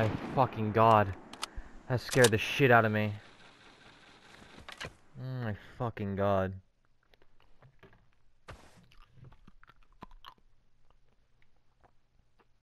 my fucking god. That scared the shit out of me. Oh my fucking god.